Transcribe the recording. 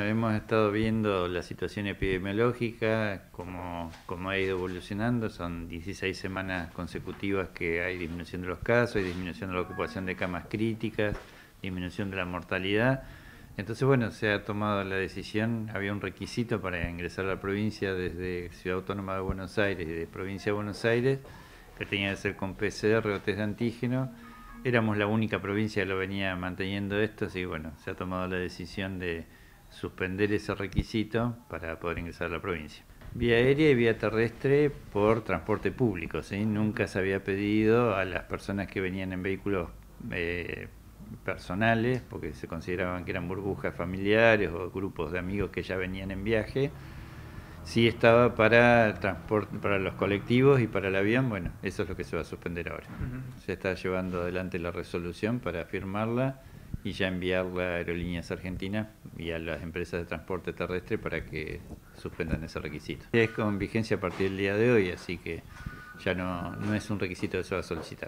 Hemos estado viendo la situación epidemiológica, cómo, cómo, ha ido evolucionando. Son 16 semanas consecutivas que hay disminución de los casos, hay disminución de la ocupación de camas críticas, disminución de la mortalidad. Entonces, bueno, se ha tomado la decisión, había un requisito para ingresar a la provincia desde Ciudad Autónoma de Buenos Aires y de Provincia de Buenos Aires, que tenía que ser con PCR o test de antígeno. Éramos la única provincia que lo venía manteniendo esto, así bueno, se ha tomado la decisión de suspender ese requisito para poder ingresar a la provincia. Vía aérea y vía terrestre por transporte público, ¿sí? Nunca se había pedido a las personas que venían en vehículos eh, personales, porque se consideraban que eran burbujas familiares o grupos de amigos que ya venían en viaje. Sí estaba para transporte, para los colectivos y para el avión, bueno, eso es lo que se va a suspender ahora. Se está llevando adelante la resolución para firmarla y ya enviarla a Aerolíneas Argentinas y a las empresas de transporte terrestre para que suspendan ese requisito. Es con vigencia a partir del día de hoy, así que ya no, no es un requisito que se a solicitar.